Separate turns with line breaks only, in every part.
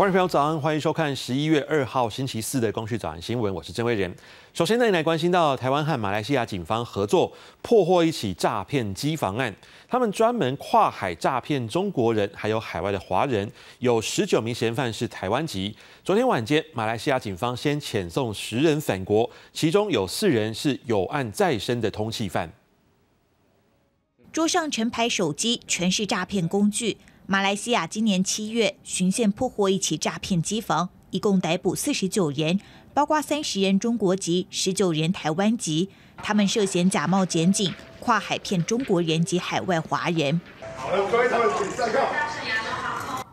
观众朋友早安，欢迎收看十一月二号星期四的《公序早安新闻》，我是郑威仁。首先呢，来关心到台湾和马来西亚警方合作破获一起诈骗机房案，他们专门跨海诈骗中国人，还有海外的华人，有十九名嫌犯是台湾籍。昨天晚间，马来西亚警方先遣送十人返国，其中有四人是有案在身的通缉犯。
桌上成排手机全是诈骗工具。马来西亚今年七月巡线破获一起诈骗机房，一共逮捕四十九人，包括三十人中国籍、十九人台湾籍。他们涉嫌假冒检警，跨海骗中国人及海外华人。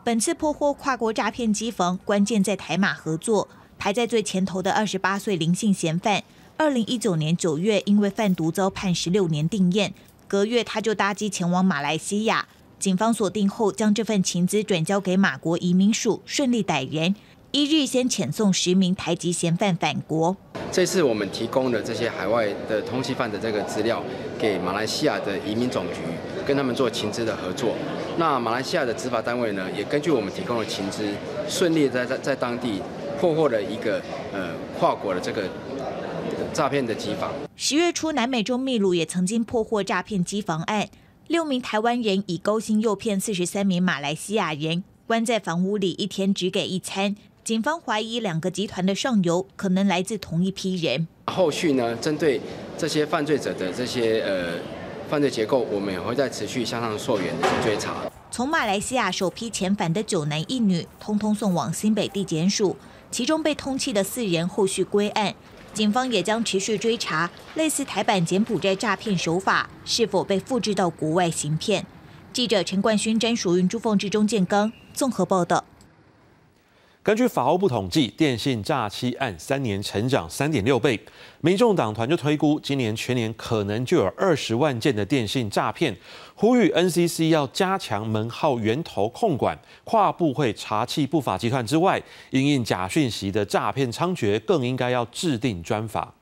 本次破获跨国诈骗机房，关键在台马合作。排在最前头的二十八岁林姓嫌犯，二零一九年九月因为贩毒遭判十六年定验，隔月他就搭机前往马来西亚。警方锁定后，将这份情资转交给马国移民署，顺利逮人。一日先遣送十名台籍嫌犯返国。
这次我们提供的这些海外的通缉犯的这个资料，给马来西亚的移民总局，跟他们做情资的合作。那马来西亚的执法单位呢，也根据我们提供的情资，顺利在在在当地破获了一个呃跨国的这个诈骗的机房。
十月初，南美洲秘鲁也曾经破获诈骗机房案。六名台湾人以勾心诱骗四十三名马来西亚人，关在房屋里，一天只给一餐。警方怀疑两个集团的上游可能来自同一批人。
后续呢，针对这些犯罪者的这些呃犯罪结构，我们也会再持续向上溯源的去追查。
从马来西亚首批遣返的九男一女，通通送往新北地检署，其中被通缉的四人后续归案。警方也将持续追查类似台版柬埔寨诈骗手法是否被复制到国外行骗。记者陈冠勋、詹淑云、朱凤志、钟建刚综合报道。
根据法务部统计，电信诈欺案三年成长三点六倍。民众党团就推估，今年全年可能就有二十万件的电信诈骗，呼吁 NCC 要加强门号源头控管，跨部会查缉不法集团之外，因应假讯息的诈骗猖獗，更应该要制定专法。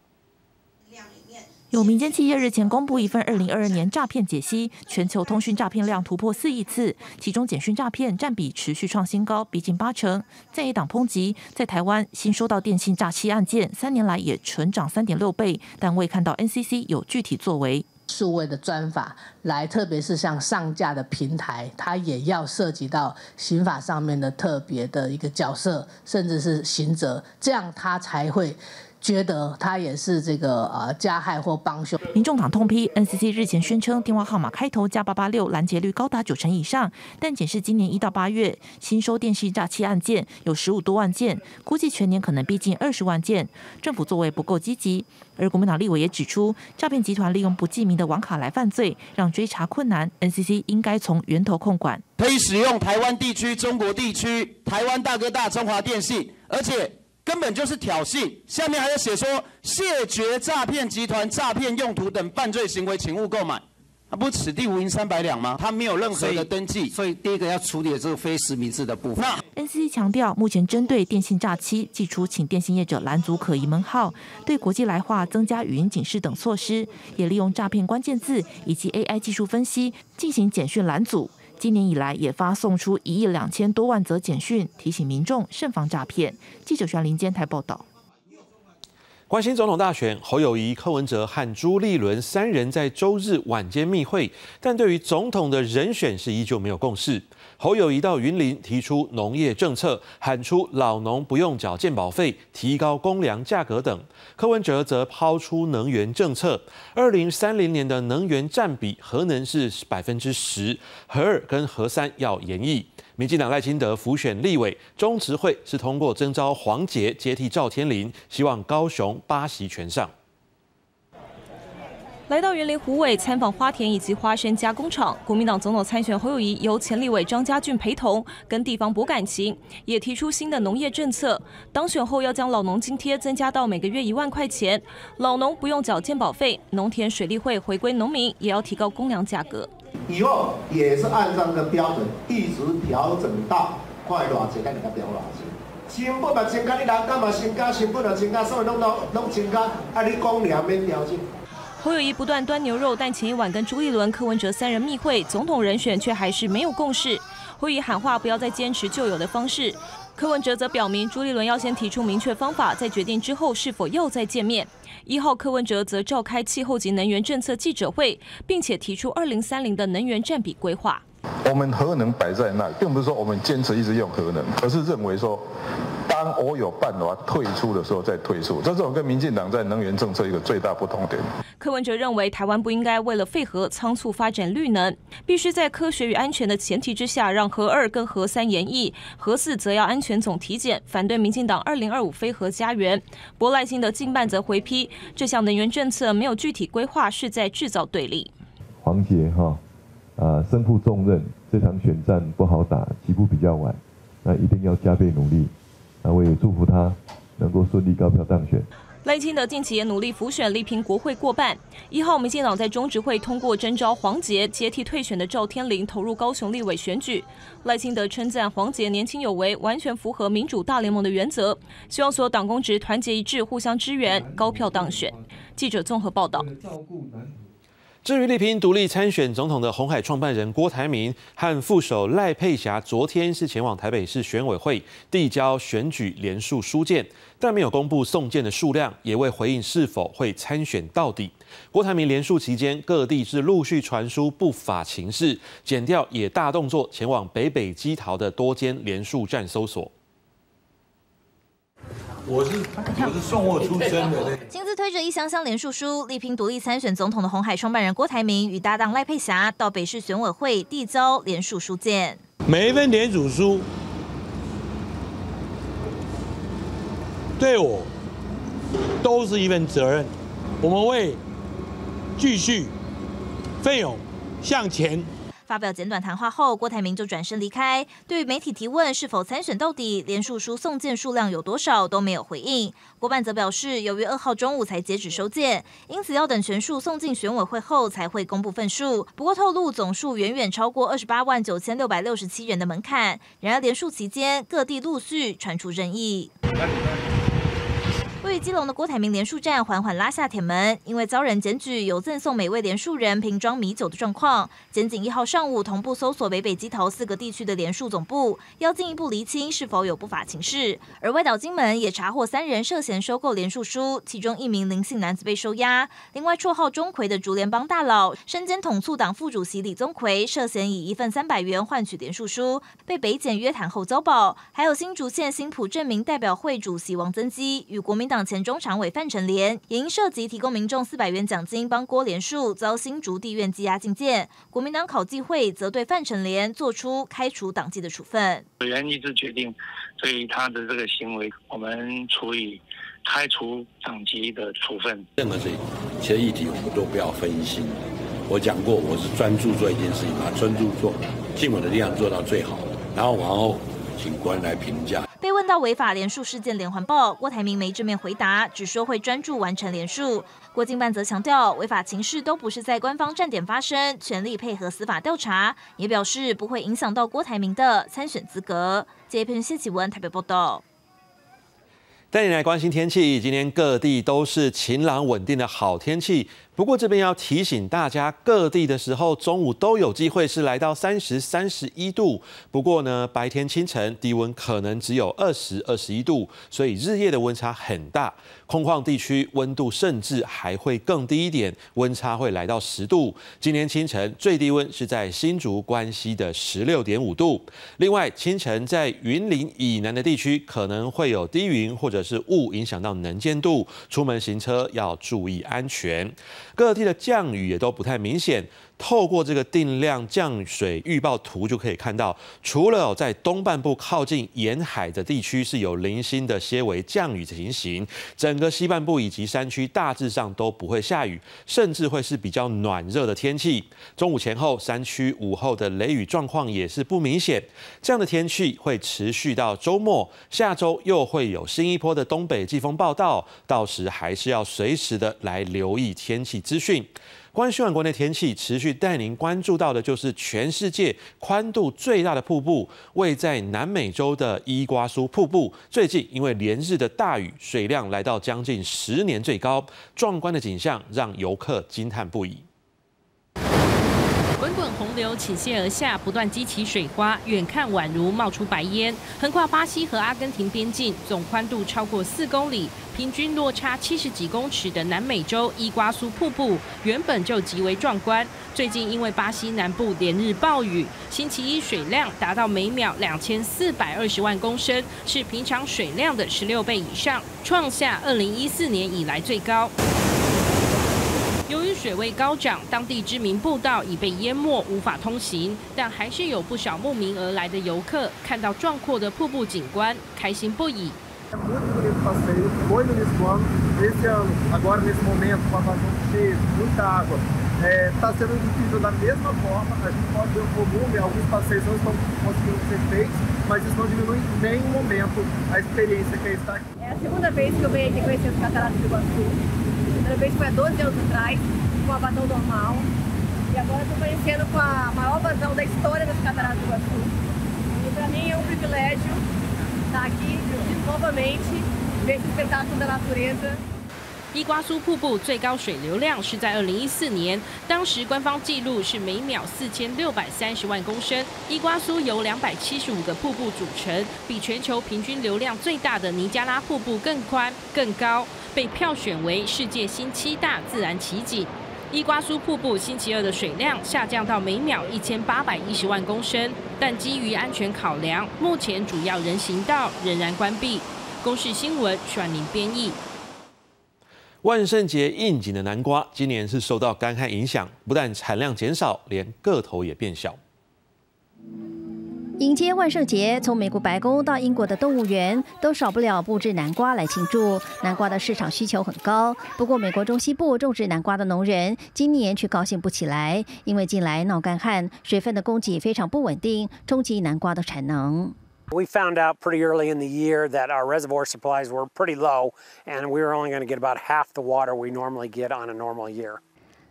有民间企业日前公布一份二零二二年诈骗解析，全球通讯诈骗量突破四亿次，其中简讯诈骗占比持续创新高，逼近八成。在野党抨击，在台湾新收到电信诈欺案件，三年来也成长三点六倍，但未看到 NCC 有具体作为。
数位的专法来，特别是像上架的平台，它也要涉及到刑法上面的特别的一个角色，甚至是刑责，这样它才会。觉得他也是这个呃加害或帮凶。
民众党痛批 NCC 日前宣称电话号码开头加八八六拦截率高达九成以上，但检视今年一到八月新收电信诈欺案件有十五多万件，估计全年可能逼近二十万件。政府作为不够积极，而国民党立委也指出，诈骗集团利用不记名的网卡来犯罪，让追查困难。NCC 应该从源头控管，
可以使用台湾地区、中国地区、台湾大哥大、中华电信，而且。根本就是挑衅，下面还要写说谢绝诈骗集团诈骗用途等犯罪行为，请勿购买。啊，不此地无银三百两吗？他没有任何的登记，
所以第一个要处理的这个非实名制的部分。
NCC 强调，目前针对电信诈欺，寄出请电信业者拦阻可疑门号，对国际来话增加语音警示等措施，也利用诈骗关键字以及 AI 技术分析进行简讯拦阻。今年以来，也发送出一亿两千多万则简讯，提醒民众慎防诈骗。记者徐林监台报道。
关心总统大选，侯友谊、柯文哲和朱立伦三人在周日晚间密会，但对于总统的人选是依旧没有共识。侯友谊到云林提出农业政策，喊出老农不用缴健保费，提高公粮价格等。柯文哲则抛出能源政策，二零三零年的能源占比核能是百分之十，核二跟核三要延役。民进党赖清德辅选立委，中执会是通过征召黄杰接替赵天麟，希望高雄八席全上。
来到园林湖尾参访花田以及花生加工厂，国民党总统参选侯友谊由前立委张家俊陪同，跟地方博感情，也提出新的农业政策。当选后要将老农津贴增加到每个月一万块钱，老农不用缴健保费，农田水利会回归农民，也要提高公粮价格。
以后也是按照个标准一直调整到快多少钱，看你的标多少钱。成本嘛增加，你人干嘛增加？成本啊增加，所以弄到弄增加，啊你公粮免调整。
侯友谊不断端牛肉，但前一晚跟朱立伦、柯文哲三人密会，总统人选却还是没有共识。侯友谊喊话不要再坚持旧有的方式，柯文哲则表明，朱立伦要先提出明确方法，再决定之后是否要再见面。一号柯文哲则召开气候及能源政策记者会，并且提出二零三零的能源占比规划。
我们核能摆在那，并不是说我们坚持一直用核能，而是认为说。当我有办法退出的时候再退出，这是我跟民进党在能源政策一个最大不同点。
柯文哲认为，台湾不应该为了废核仓促发展绿能，必须在科学与安全的前提之下，让核二跟核三延役，核四则要安全总体检。反对民进党二零二五非核家园。博赖新的近半则回批，这项能源政策没有具体规划，是在制造对立。
黄杰哈，啊，身负重任，这场选战不好打，起步比较晚，那一定要加倍努力。那我也祝福他能够顺利高票当选。
赖清德近期也努力辅选，力拼国会过半。一号，民进党在中执会通过征召黄杰接替退选的赵天麟投入高雄立委选举。赖清德称赞黄杰年轻有为，完全符合民主大联盟的原则，希望所有党公职团结一致，互相支援，高票当选。记者综合报道。
至于力拼独立参选总统的红海创办人郭台铭和副手赖佩霞，昨天是前往台北市选委会递交选举联署书件，但没有公布送件的数量，也未回应是否会参选到底。郭台铭联署期间，各地是陆续传出不法情事，检调也大动作前往北北基桃的多间联署站搜索。
我是我是送货出身的。
亲自推着一箱箱连署书，力拼独立参选总统的红海创办人郭台铭与搭档赖佩霞到北市选委会递交连署书件。
每一份连署书对我都是一份责任，我们会继续奋勇向前。
发表简短谈话后，郭台铭就转身离开。对于媒体提问是否参选到底，连署书送件数量有多少都没有回应。郭办则表示，由于二号中午才截止收件，因此要等全数送进选委会后才会公布份数。不过透露总数远远超过二十八万九千六百六十七人的门槛。然而连署期间，各地陆续传出争议。位于基隆的郭台铭连署站缓缓拉下铁门，因为遭人检举有赠送每位连署人瓶装米酒的状况。检警一号上午同步搜索北北基头四个地区的连署总部，要进一步厘清是否有不法情事。而外岛金门也查获三人涉嫌收购连署书，其中一名林姓男子被收押。另外，绰号钟馗的竹联帮大佬身兼统促党副主席李宗奎，涉嫌以一份三百元换取连署书，被北检约谈后遭保。还有新竹县新浦镇民代表会主席王增基与国民党。前中常委范成廉也因涉及提供民众四百元奖金帮郭连树，遭新竹地院羁押禁见。国民党考纪会则对范成廉做出开除党籍的处分。
委员一致决定，对他的这个行为，我们处以开除党籍的处分。
任何事情，其实议题我们都不要分心。我讲过，我是专注做一件事情，把专注做，尽我的力量做到最好，然后往后请官来评价。
被问到违法连署事件连环报，郭台铭没正面回答，只说会专注完成连署。郭经办则强调，违法情事都不是在官方站点发生，全力配合司法调查，也表示不会影响到郭台铭的参选资格。接片谢启文台北报道。
带你来关心天气，今天各地都是晴朗稳定的好天气。不过这边要提醒大家，各地的时候中午都有机会是来到三十三十一度。不过呢，白天清晨低温可能只有二十二十一度，所以日夜的温差很大。空旷地区温度甚至还会更低一点，温差会来到十度。今天清晨最低温是在新竹关西的十六点五度。另外，清晨在云林以南的地区可能会有低云或者是雾影响到能见度，出门行车要注意安全。各地的降雨也都不太明显。透过这个定量降水预报图就可以看到，除了在东半部靠近沿海的地区是有零星的些微降雨情形，整个西半部以及山区大致上都不会下雨，甚至会是比较暖热的天气。中午前后，山区午后的雷雨状况也是不明显。这样的天气会持续到周末，下周又会有新一波的东北季风报道，到时还是要随时的来留意天气资讯。关心完国内天气，持续带您关注到的就是全世界宽度最大的瀑布，位在南美洲的伊瓜苏瀑布。最近因为连日的大雨，水量来到将近十年最高，壮观的景象让游客惊叹不已。
滚滚洪流倾泻而下，不断激起水花，远看宛如冒出白烟。横跨巴西和阿根廷边境，总宽度超过四公里，平均落差七十几公尺的南美洲伊瓜苏瀑布，原本就极为壮观。最近因为巴西南部连日暴雨，星期一水量达到每秒两千四百二十万公升，是平常水量的十六倍以上，创下二零一四年以来最高。水位高涨，当地知名步道已被淹没，无法通行。但还是有不少慕名而来的游客，看到壮阔的瀑布景观，开心不已。
primeira vez foi há 12 anos atrás,
伊瓜苏瀑布最高水流量是在二零一四年，当时官方记录是每秒四千六百三十万公升。伊瓜苏由两百七十五个瀑布组成，比全球平均流量最大的尼加拉瀑布更宽更高，被票选为世界新七大自然奇景。伊瓜苏瀑布星期二的水量下降到每秒一千八百一十万公升，但基于安全考量，目前主要人行道仍然关闭。公视新闻算您编译。
万圣节应景的南瓜，今年是受到干旱影响，不但产量减少，连个头也变小。
迎接万圣节，从美国白宫到英国的动物园，都少不了布置南瓜来庆祝。南瓜的市场需求很高，不过美国中西部种植南瓜的农人今年却高兴不起来，因为近来闹干旱，水分的供给非常不稳定，冲击南瓜的产能。
We found out pretty early in the year that our reservoir supplies were pretty low, and we were only going to get about half the water we normally get on a normal year.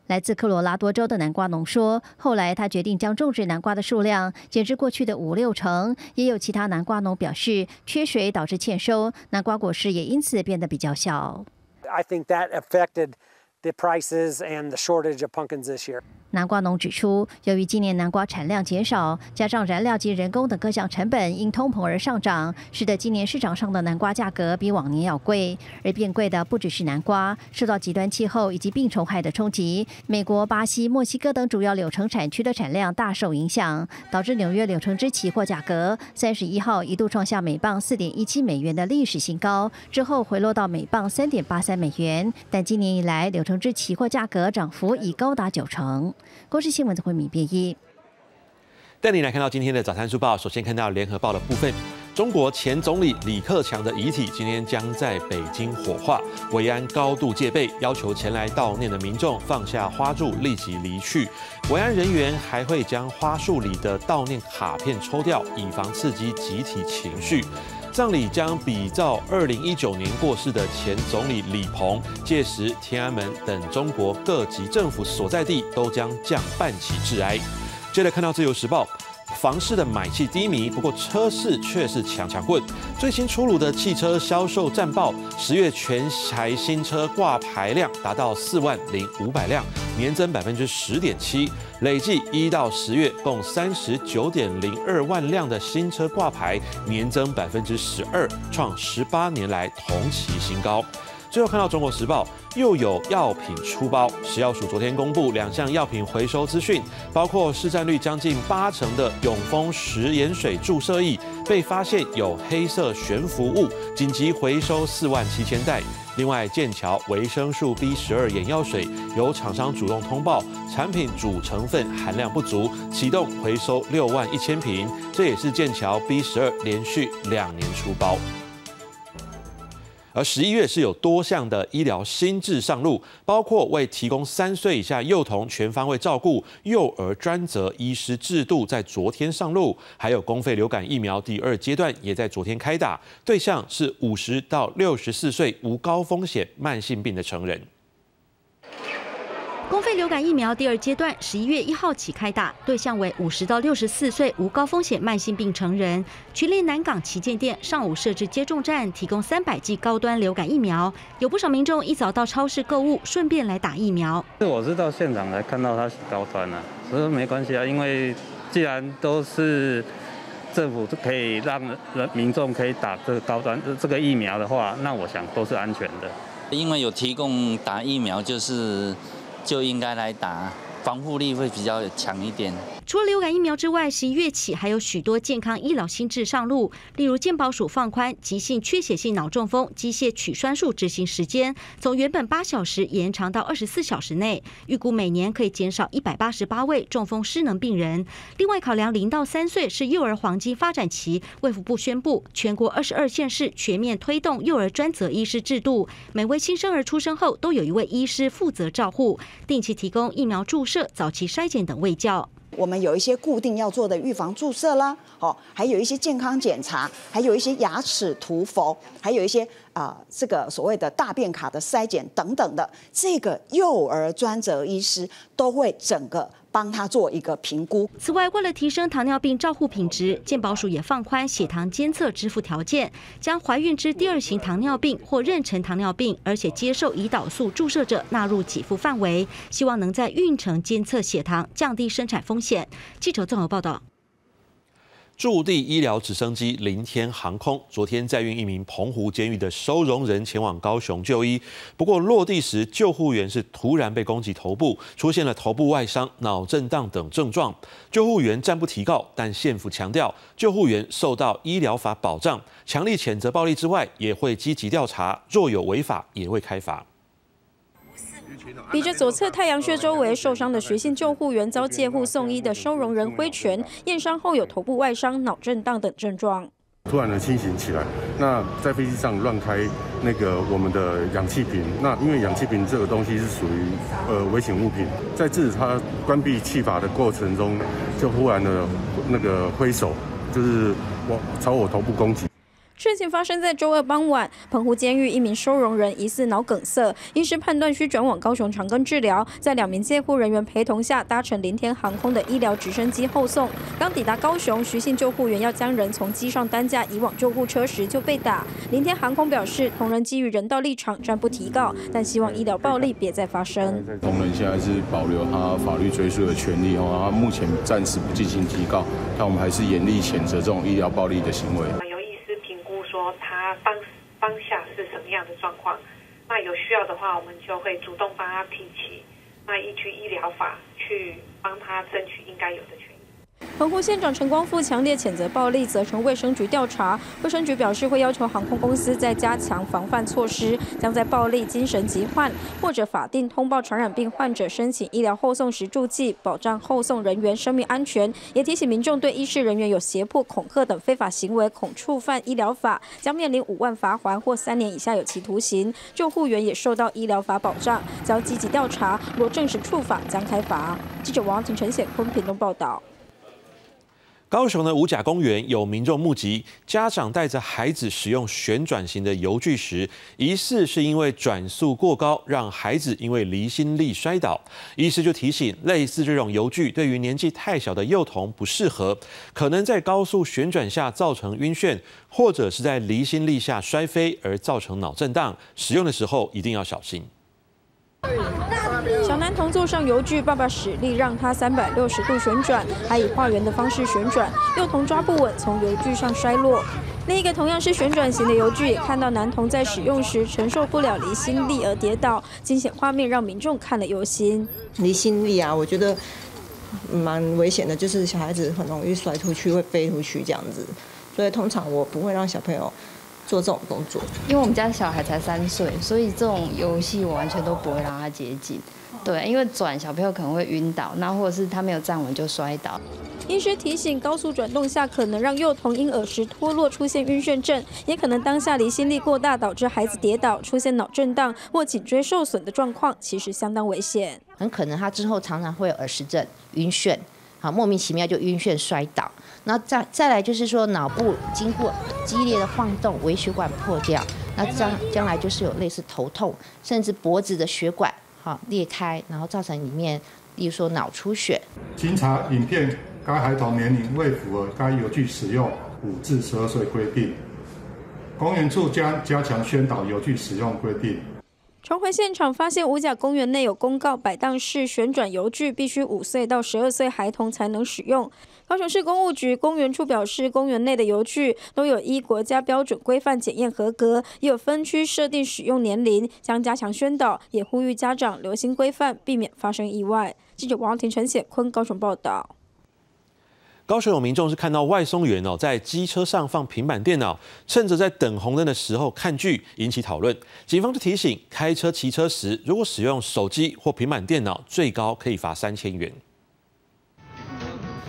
来自科罗拉多州的南瓜农说，后来他决定将种植南瓜的数量减至过去的五六成。也有其他南瓜农表示，缺水导致欠收，南瓜果实也因此变得比较小。
I think that affected the prices and the shortage of pumpkins this year.
南瓜农指出，由于今年南瓜产量减少，加上燃料及人工等各项成本因通膨而上涨，使得今年市场上的南瓜价格比往年要贵。而变贵的不只是南瓜，受到极端气候以及病虫害的冲击，美国、巴西、墨西哥等主要柳橙产区的产量大受影响，导致纽约柳橙汁期货价格三十一号一度创下每磅四点一七美元的历史新高，之后回落到每磅三点八三美元。但今年以来，柳橙汁期货价格涨幅已高达九成。国事新闻会米变一，
带你来看到今天的早餐书报。首先看到联合报的部分，中国前总理李克强的遗体今天将在北京火化，维安高度戒备，要求前来悼念的民众放下花柱，立即离去。维安人员还会将花束里的悼念卡片抽掉，以防刺激集体情绪。葬礼将比照二零一九年过世的前总理李鹏，届时天安门等中国各级政府所在地都将降半旗致哀。接着看到自由时报。房市的买气低迷，不过车市却是强强棍。最新出炉的汽车销售战报，十月全台新车挂牌量达到四万零五百辆，年增百分之十点七，累计一到十月共三十九点零二万辆的新车挂牌，年增百分之十二，创十八年来同期新高。最后看到《中国时报》又有药品出包，食药署昨天公布两项药品回收资讯，包括市占率将近八成的永丰食盐水注射液被发现有黑色悬浮物，紧急回收四万七千袋。另外，剑桥维生素 B 十二眼药水由厂商主动通报产品主成分含量不足，启动回收六万一千瓶，这也是剑桥 B 十二连续两年出包。而十一月是有多项的医疗新制上路，包括为提供三岁以下幼童全方位照顾，幼儿专责医师制度在昨天上路，还有公费流感疫苗第二阶段也在昨天开打，对象是五十到六十四岁无高风险慢性病的成人。
公费流感疫苗第二阶段十一月一号起开打，对象为五十到六十四岁无高风险慢性病成人。群力南港旗舰店上午设置接种站，提供三百剂高端流感疫苗。有不少民众一早到超市购物，顺便来打疫苗。
这我是到现场才看到它是高端啊，所以没关系啊，因为既然都是政府可以让人民众可以打这个高端这个疫苗的话，那我想都是安全的。
因为有提供打疫苗，就是就应该来打，防护力会比较强一点。
除了流感疫苗之外，十一月起还有许多健康医疗新制上路，例如健保署放宽急性缺血性脑中风机械取栓术执行时间，从原本八小时延长到二十四小时内，预估每年可以减少一百八十八位中风失能病人。另外，考量零到三岁是幼儿黄金发展期，卫福部宣布全国二十二县市全面推动幼儿专责医师制度，每位新生儿出生后都有一位医师负责照护，定期提供疫苗注射、早期筛检等卫教。
我们有一些固定要做的预防注射啦，哦，还有一些健康检查，还有一些牙齿涂氟，还有一些啊这个所谓的大便卡的筛检等等的，这个幼儿专责医师都会整个。帮他做一个评估。
此外，为了提升糖尿病照护品质，健保署也放宽血糖监测支付条件，将怀孕之第二型糖尿病或妊娠糖尿病，而且接受胰岛素注射者纳入给付范围，希望能在孕程监测血糖，降低生产风险。记者综合报道。
驻地医疗直升机“凌天航空”昨天载运一名澎湖监狱的收容人前往高雄就医，不过落地时救护员是突然被攻击头部，出现了头部外伤、脑震荡等症状。救护员暂不提告，但县府强调，救护员受到医疗法保障，强力谴责暴力之外，也会积极调查，若有违法也会开罚。
比着左侧太阳穴周围受伤的徐姓救护员遭借护送医的收容人挥拳，验伤后有头部外伤、脑震荡等症状。
突然的清醒起来，那在飞机上乱开那个我们的氧气瓶，那因为氧气瓶这个东西是属于呃危险物品，在制止他关闭气阀的过程中，就忽然的那个挥手，就是往朝我头部攻击。
事情发生在周二傍晚，澎湖监狱一名收容人疑似脑梗塞，医师判断需转往高雄长庚治疗，在两名监护人员陪同下，搭乘林天航空的医疗直升机后送。刚抵达高雄，徐姓救护员要将人从机上担架移往救护车时就被打。林天航空表示，同仁基于人道立场暂不提告，但希望医疗暴力别再发生。
同仁现在是保留他法律追诉的权利哦，他目前暂时不进行提告，但我们还是严厉谴责这种医疗暴力的行为。
说他当当下是什么样的状况，那有需要的话，我们就会主动帮他提起，那依据医疗法去帮他争取应该有的。
澎湖县长陈光富强烈谴责暴力，责成卫生局调查。卫生局表示，会要求航空公司再加强防范措施，将在暴力、精神疾患或者法定通报传染病患者申请医疗后送时注记，保障后送人员生命安全。也提醒民众，对医事人员有胁迫、恐吓等非法行为，恐触犯医疗法，将面临五万罚款或三年以下有期徒刑。救护员也受到医疗法保障，将积极调查，若证实触法，将开罚。记者王婷、陈显坤屏东报道。
高雄的五甲公园有民众目击，家长带着孩子使用旋转型的游具时，疑似是因为转速过高，让孩子因为离心力摔倒。医师就提醒，类似这种游具对于年纪太小的幼童不适合，可能在高速旋转下造成晕眩，或者是在离心力下摔飞而造成脑震荡。使用的时候一定要小心。
小男童坐上游具，爸爸使力让他三百六十度旋转，还以画圆的方式旋转。幼童抓不稳，从游具上摔落。另一个同样是旋转型的游具，也看到男童在使用时承受不了离心力而跌倒，惊险画面让民众看了忧心。
离心力啊，我觉得蛮危险的，就是小孩子很容易摔出去，会飞出去这样子。所以通常我不会让小朋友。做这种动作，
因为我们家小孩才三岁，所以这种游戏我完全都不会让他接近。对，因为转小朋友可能会晕倒，那或者是他没有站稳就摔倒。
医师提醒，高速转动下可能让幼童因耳石脱落出现晕眩症，也可能当下离心力过大导致孩子跌倒，出现脑震荡或颈椎受损的状况，其实相当危险。
很可能他之后常常会有耳石症、晕眩，好莫名其妙就晕眩摔倒。那再再来就是说，脑部经过激烈的晃动，微血管破掉，那将将来就是有类似头痛，甚至脖子的血管好裂开，然后造成里面，例如说脑出血。
经查影片，该孩童年龄未符合该游具使用五至十二岁规定，公园处将加强宣导游具使用规定。
重回现场，发现五甲公园内有公告，摆荡式旋转游具必须五岁到十二岁孩童才能使用。高雄市公务局公园处表示，公园内的游具都有依国家标准规范检验合格，也有分区设定使用年龄，将加强宣导，也呼吁家长留心规范，避免发生意外。记者王庭陈显坤高雄报道。
高雄有民众是看到外送员哦在机车上放平板电脑，趁着在等红灯的时候看剧，引起讨论。警方就提醒，开车骑车时如果使用手机或平板电脑，最高可以罚三千元。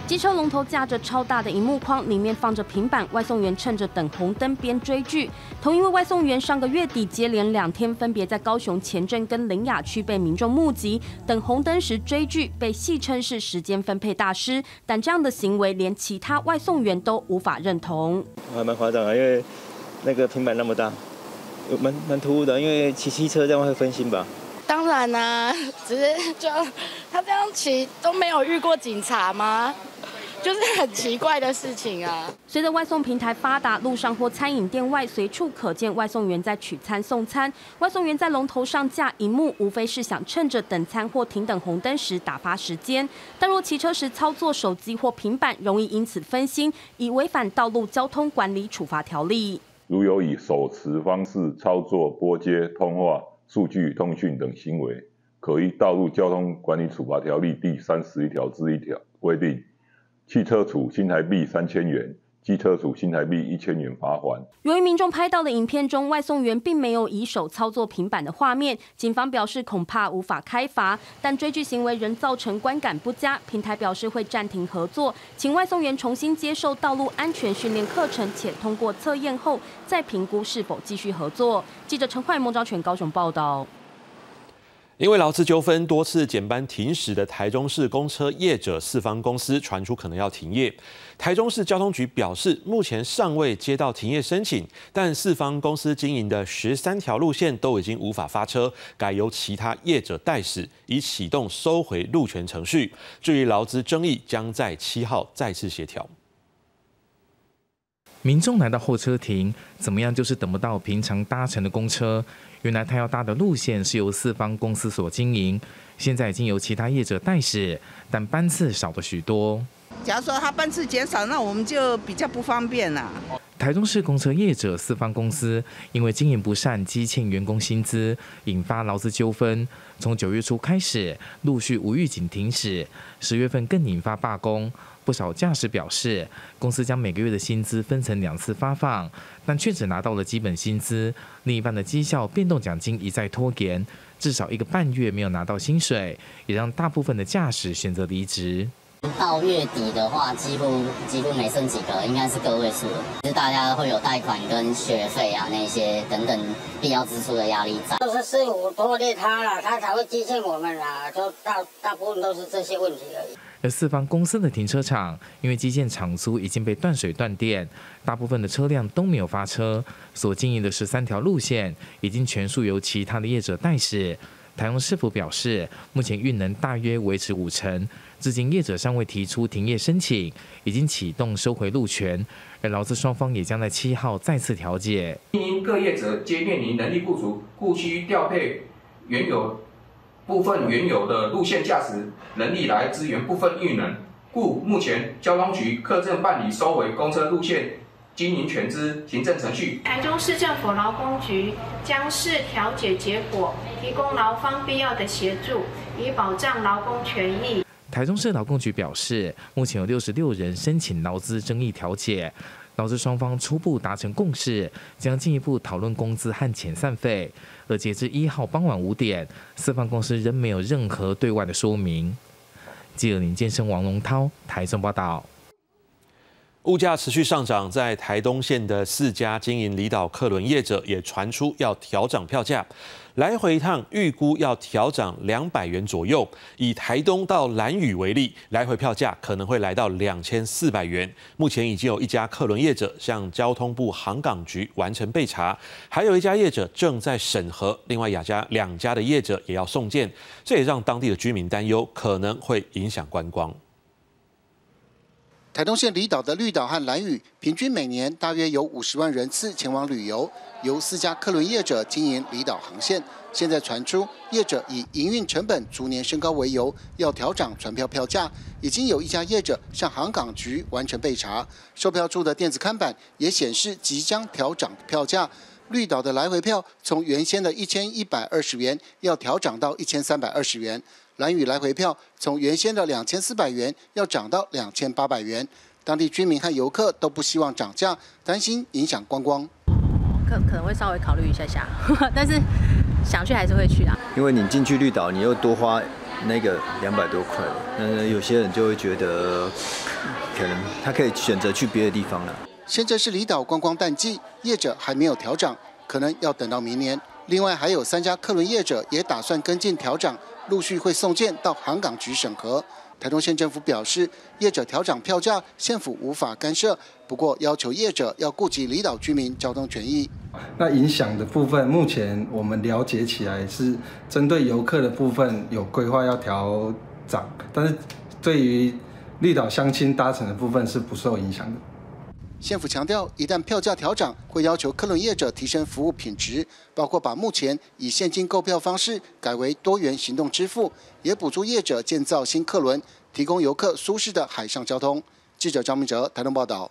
机车龙头架着超大的荧幕框，里面放着平板。外送员趁着等红灯边追剧。同一位外送员上个月底接连两天，分别在高雄前镇跟林雅区被民众目击等红灯时追剧，被戏称是时间分配大师。但这样的行为连其他外送员都无法认同。
还蛮夸张啊，因为那个平板那么大，蛮蛮突兀的。因为骑汽车这样会分心吧？
当然啦，只是就他这样骑都没有遇过警察吗？就是很奇怪的事情啊！
随着外送平台发达，路上或餐饮店外随处可见外送员在取餐送餐。外送员在龙头上架荧幕，无非是想趁着等餐或停等红灯时打发时间。但若骑车时操作手机或平板，容易因此分心，已违反道路交通管理处罚条例。
如有以手持方式操作拨接、通话、数据通讯等行为，可依道路交通管理处罚条例第三十一条之一条规定。汽车处新台币三千元，机车处新台币一千元罚还。
由于民众拍到的影片中，外送员并没有以手操作平板的画面，警方表示恐怕无法开罚。但追剧行为仍造成观感不佳，平台表示会暂停合作，请外送员重新接受道路安全训练课程，且通过测验后再评估是否继续合作。记者陈焕孟昭全高雄报道。
因为劳资纠纷多次减班停驶的台中市公车业者四方公司传出可能要停业。台中市交通局表示，目前尚未接到停业申请，但四方公司经营的十三条路线都已经无法发车，改由其他业者代驶，已启动收回路权程序。至于劳资争议，将在七号再次协调。
民众来到候车亭，怎么样就是等不到平常搭乘的公车。原来他要搭的路线是由四方公司所经营，现在已经由其他业者代驶，但班次少了许多。
假如说他班次减少，那我们就比较不方便了。
台中市公车业者四方公司因为经营不善，积欠员工薪资，引发劳资纠纷。从九月初开始，陆续无预警停驶，十月份更引发罢工。不少驾驶表示，公司将每个月的薪资分成两次发放，但却只拿到了基本薪资，另一半的绩效变动奖金一再拖延，至少一个半月没有拿到薪水，也让大部分的驾驶选择离职。
到月底的话，几乎几乎没剩几个，应该是个位数了。其实大家会有贷款跟学费啊那些等等必要支出的压力在。
就是师傅拖累他了，他才会积欠我们啊，就大大部分都是这些问题而已。
而四方公司的停车场，因为基建厂租已经被断水断电，大部分的车辆都没有发车。所经营的十三条路线，已经全数由其他的业者代驶。台中市府表示，目前运能大约维持五成，至今业者尚未提出停业申请，已经启动收回路权。而劳资双方也将在七号再次调解。
因各业者皆面临能力不足，故需调配原有。部分原有的路线驾驶能力来支援部分运能，故目前交通局课正办理收回公车路线经营权之行政程序。
台中市政府劳工局将视调解结果，提供劳方必要的协助，以保障劳工权益。
台中市劳工局表示，目前有六十六人申请劳资争议调解。劳资双方初步达成共识，将进一步讨论工资和遣散费。而截至一号傍晚五点，四方公司仍没有任何对外的说明。记者林健生、王龙涛台中报道。
物价持续上涨，在台东县的四家经营离岛客轮业者也传出要调涨票价。来回一趟预估要调涨两百元左右，以台东到兰屿为例，来回票价可能会来到两千四百元。目前已经有一家客轮业者向交通部航港局完成备查，还有一家业者正在审核，另外两家两家的业者也要送件，这也让当地的居民担忧，可能会影响观光。
台东县离岛的绿岛和蓝屿，平均每年大约有五十万人次前往旅游。由四家客轮业者经营离岛航线，现在传出业者以营运成本逐年升高为由，要调涨船票票价。已经有一家业者向航港局完成备查，售票处的电子看板也显示即将调涨票价。绿岛的来回票从原先的一千一百二十元要调涨到一千三百二十元，蓝屿来回票从原先的两千四百元要涨到两千八百元。当地居民和游客都不希望涨价，担心影响观光。
可可能会稍微考虑一下下，但是想去还是会去啊。
因为你进去绿岛，你又多花那个两百多块，那有些人就会觉得，可能他可以选择去别的地方了。
现在是离岛观光淡季，业者还没有调涨，可能要等到明年。另外还有三家客轮业者也打算跟进调涨，陆续会送件到航港局审核。台东县政府表示，业者调涨票价，县府无法干涉，不过要求业者要顾及离岛居民交通权益。
那影响的部分，目前我们了解起来是针对游客的部分有规划要调涨，但是对于绿岛乡亲搭乘的部分是不受影响的。
县府强调，一旦票价调涨，会要求客轮业者提升服务品质，包括把目前以现金购票方式改为多元行动支付，也补助业者建造新客轮，提供游客舒适的海上交通。记者张明哲台东报道。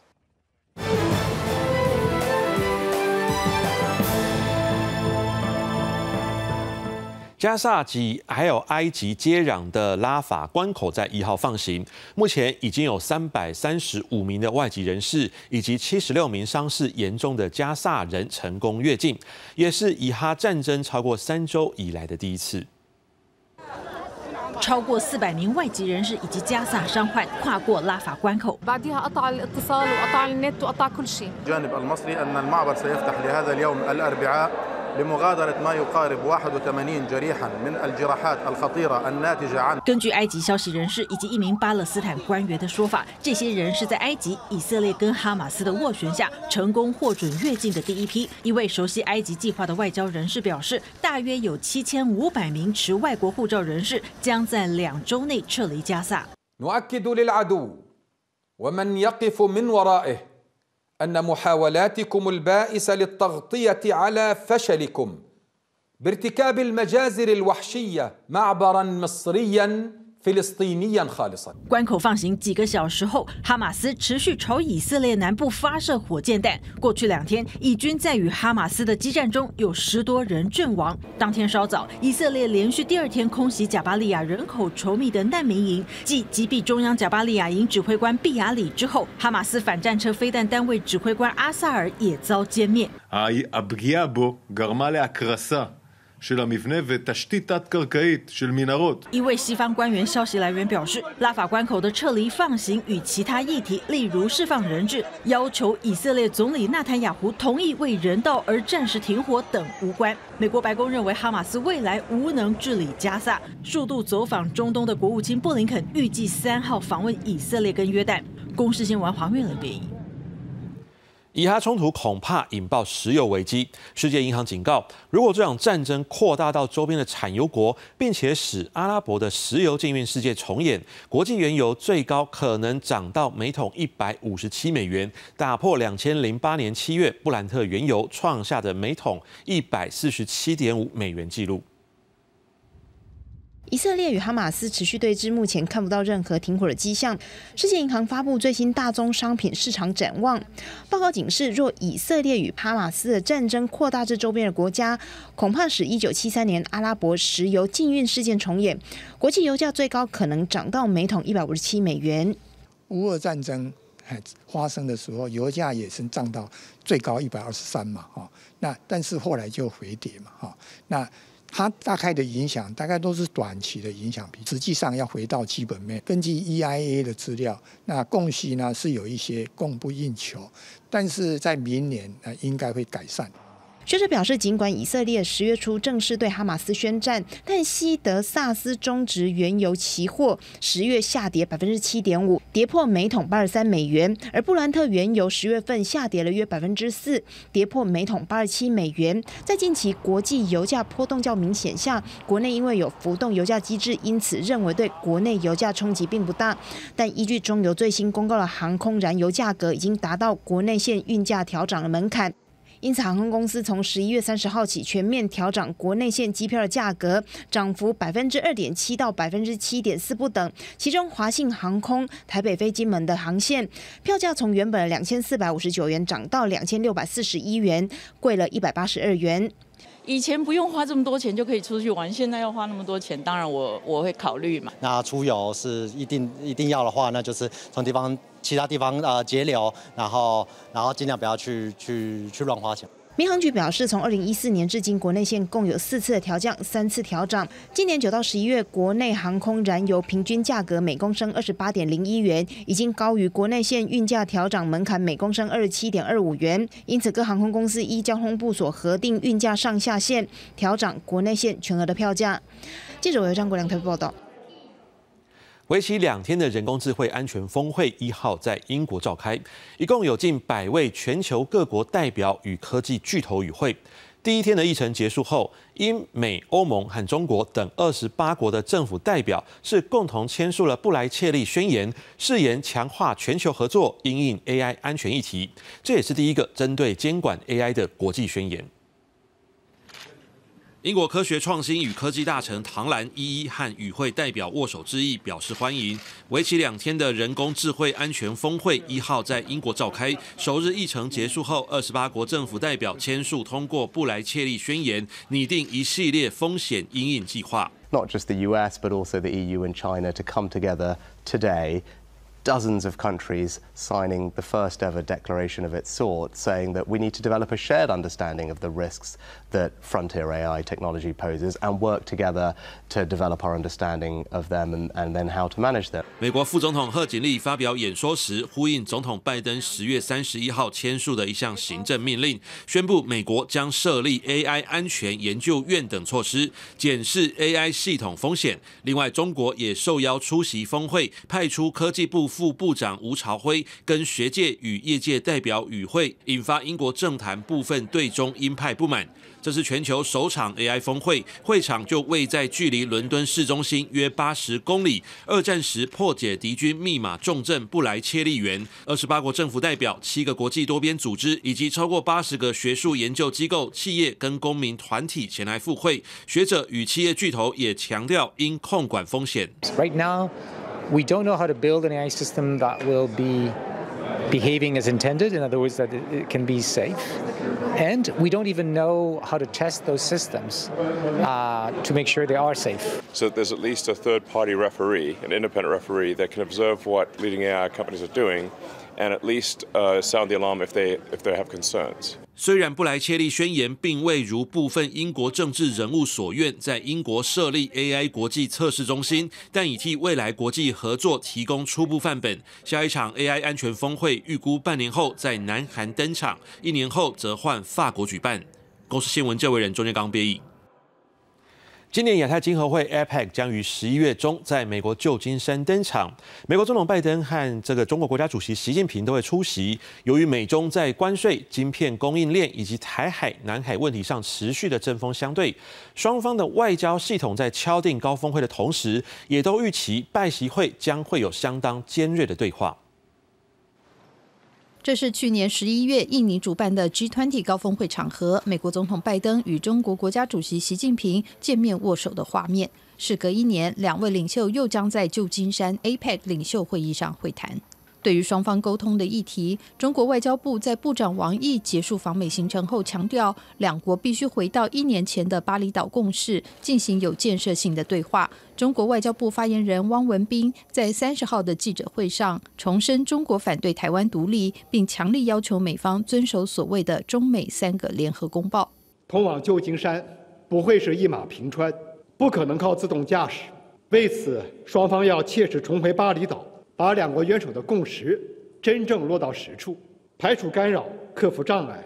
加萨及还有埃及接壤的拉法关口在一号放行，目前已经有三百三十五名的外籍人士以及七十六名伤势严重的加萨人成功越境，也是以哈战争超过三周以来的第一次。
超过四百名外籍人士以及加萨伤患跨过拉法关口。根据埃及消息人士以及一名巴勒斯坦官员的说法，这些人是在埃及、以色列跟哈马斯的斡旋下成功获准越境的第一批。一位熟悉埃及计划的外交人士表示，大约有七千五百名持外国护照人士将在两周内撤离加萨。
أن محاولاتكم البائسة للتغطية على فشلكم بارتكاب المجازر الوحشية معبرا مصريا
关口放行几个小时后，哈马斯持续朝以色列南部发射火箭弹。过去两天，以军在与哈马斯的激战中有十多人阵亡。当天稍早，以色列连续第二天空袭贾巴利亚人口稠密的难民营，继击毙中央贾巴利亚营指挥官毕亚里之后，哈马斯反战车飞弹单位指挥官阿萨尔也遭歼灭。一位西方官员消息来源表示，拉法关口的撤离放行与其他议题，例如释放人质、要求以色列总理纳坦雅胡同意为人道而暂时停火等无关。美国白宫认为哈马斯未来无能治理加萨。数度走访中东的国务卿布林肯预计三号访问以色列跟约旦。公视新闻黄月冷编译。
以哈冲突恐怕引爆石油危机。世界银行警告，如果这场战争扩大到周边的产油国，并且使阿拉伯的石油禁运事件重演，国际原油最高可能涨到每桶一百五十七美元，打破两千零八年七月布兰特原油创下的每桶一百四十七点五美元纪录。
以色列与哈马斯持续对峙，目前看不到任何停火的迹象。世界银行发布最新大宗商品市场展望报告，警示若以色列与哈马斯的战争扩大至周边的国家，恐怕使一九七三年阿拉伯石油禁运事件重演，国际油价最高可能涨到每桶一百五十七美元。
乌俄战争发生的时候，油价也是涨到最高一百二十三嘛，哈，那但是后来就回跌嘛，哈，那。它大概的影响大概都是短期的影响，实际上要回到基本面。根据 EIA 的资料，那供需呢是有一些供不应求，但是在明年啊应该会改善。
学者表示，尽管以色列十月初正式对哈马斯宣战，但西德萨斯中值原油期货十月下跌百分之七点五，跌破每桶八十三美元；而布兰特原油十月份下跌了约百分之四，跌破每桶八十七美元。在近期国际油价波动较明显下，国内因为有浮动油价机制，因此认为对国内油价冲击并不大。但依据中油最新公告的航空燃油价格已经达到国内线运价调涨的门槛。因此航空公司从十一月三十号起全面调整国内线机票的价格，涨幅百分之二点七到百分之七点四不等。其中华信航空台北飞金门的航线票价从原本两千四百五十九元涨到两千六百四十一元，贵了一百八十二元。
以前不用花这么多钱就可以出去玩，现在要花那么多钱，当然我我会考虑嘛。
那出游是一定一定要的话，那就是从地方其他地方呃节流，然后然后尽量不要去去去乱花钱。
民航局表示，从二零一四年至今，国内线共有四次的调降，三次调涨。今年九到十一月，国内航空燃油平均价格每公升二十八点零一元，已经高于国内线运价调涨门槛每公升二十七点二五元。因此，各航空公司依交通部所核定运价上下限，调涨国内线全额的票价。记者由张国良台报道。
为期两天的人工智慧安全峰会一号在英国召开，一共有近百位全球各国代表与科技巨头与会。第一天的议程结束后，英美欧盟和中国等二十八国的政府代表是共同签署了布莱切利宣言，誓言强化全球合作，应应 AI 安全议题。这也是第一个针对监管 AI 的国际宣言。英国科学创新与科技大臣唐兰一一和与会代表握手致意，表示欢迎。为期两天的人工智慧安全峰会一号在英国召开，首日议程结束后，二十八国政府代表签署通过布莱切利宣言，拟定一系列风险阴影计划。
Not just the U.S. but also the EU and China to come together today. dozens of countries signing the first ever declaration of its sort, saying that we need to develop a shared understanding of the risks that frontier AI technology poses and work together to develop our understanding of them and, and then how to manage them.
美国副总统贺锦丽发表演说时，呼应总统拜登十月三十一号签署的一项行政命令，宣布美国将设立 AI 安全研究院等措施，检视 AI 系统风险。另外，中国也受邀出席峰会，派出科技部。 副部长吴朝辉跟学界与业界代表与会，引发英国政坛部分对中鹰派不满。这是全球首场 AI 峰会，会场就位在距离伦敦市中心约八十公里、二战时破解敌军密码重镇布莱切利园。二十八国政府代表、七个国际多边组织以及超过八十个学术研究机构、企业跟公民团体前来赴会。学者与企业巨头也强调应控管风险。
Right now. We don't know how to build an AI system that will be behaving as intended, in other words, that it, can be safe. And we don't even know how to test those systems uh, to make sure they are safe.
So there's at least a third party referee, an independent referee, that can observe what leading AI companies are doing and at least uh, sound the alarm if they, if they have concerns.
虽然布莱切利宣言并未如部分英国政治人物所愿，在英国设立 AI 国际测试中心，但已替未来国际合作提供初步范本。下一场 AI 安全峰会预估半年后在南韩登场，一年后则换法国举办。公司新闻这位人中间刚编译。今年亚太经合会 APEC 将于十一月中在美国旧金山登场，美国总统拜登和这个中国国家主席习近平都会出席。由于美中在关税、晶片供应链以及台海、南海问题上持续的针锋相对，双方的外交系统在敲定高峰会的同时，也都预期拜习会将会有相当尖锐的对话。
这是去年十一月印尼主办的 G20 高峰会场合，美国总统拜登与中国国家主席习近平见面握手的画面。事隔一年，两位领袖又将在旧金山 APEC 领袖会议上会谈。对于双方沟通的议题，中国外交部在部长王毅结束访美行程后强调，两国必须回到一年前的巴厘岛共识，进行有建设性的对话。中国外交部发言人汪文斌在三十号的记者会上重申，中国反对台湾独立，并强力要求美方遵守所谓的中美三个联合公报。
通往旧金山不会是一马平川，不可能靠自动驾驶。为此，双方要切实重回巴厘岛。把两国元首的共识真正落到实处，排除干扰，克服障碍。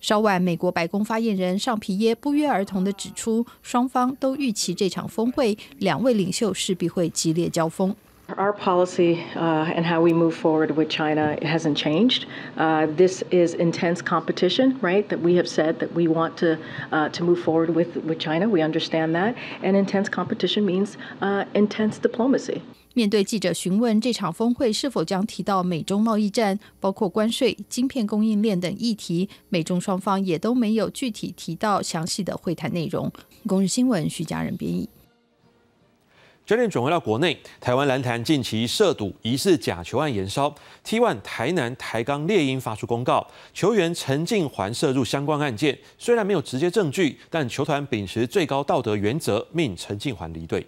稍晚，美国白宫发言人尚皮耶不约而同地指出，双方都预期这场峰会，两位领袖势必会激烈交锋。
Our policy uh, and how we move forward with China hasn't changed. Uh, this is intense competition, right? That we have said that we want to uh, to move forward with with China. We understand that, and intense competition means uh, intense diplomacy.
面对记者询问这场峰会是否将提到美中贸易战，包括关税、晶片供应链等议题，美中双方也都没有具体提到详细的会谈内容。公日新闻徐家人编译。
焦点转回到国内，台湾篮坛近期涉赌疑似假球案延烧，T1 台南台钢猎鹰发出公告，球员陈敬环涉入相关案件，虽然没有直接证据，但球团秉持最高道德原则，命陈敬环离队。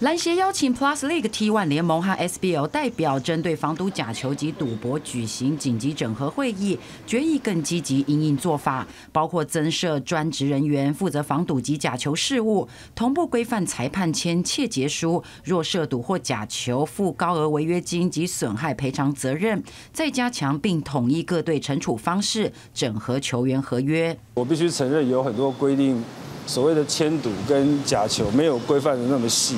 篮协邀请 Plus League T1 联盟和 SBL 代表，针对防毒假球及赌博举行紧急整合会议，决议更积极应应做法，包括增设专职人员负责防赌及假球事务，同步规范裁判签切结书，若涉赌或假球，负高额违约金及损害赔偿责任，再加强并统一各队惩处方式，整合球员合约。
我必须承认，有很多规定。所谓的签赌跟假球没有规范的那么细，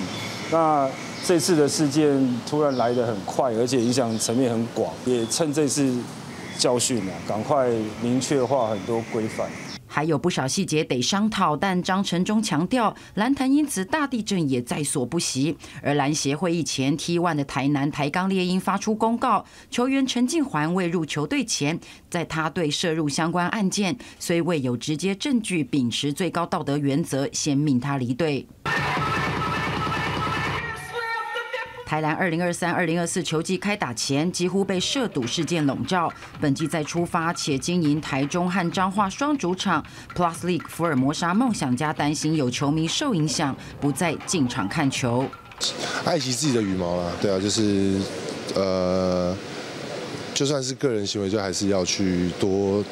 那这次的事件突然来得很快，而且影响层面很广，也趁这次教训啊，赶快明确化很多规范。
还有不少细节得商讨，但张成忠强调，蓝坛因此大地震也在所不惜。而篮协会议前，T1 的台南台钢猎鹰发出公告，球员陈敬环未入球队前，在他队涉入相关案件，虽未有直接证据，秉持最高道德原则，先命他离队。台篮二零二三、二零二四球季开打前，几乎被涉赌事件笼罩。本季再出发，且经营台中和彰化双主场，Plus League 福尔摩沙梦想家担心有球迷受影响，不再进场看球。
爱惜自己的羽毛啦，对啊，就是呃。就算是个人行为，就还是要去多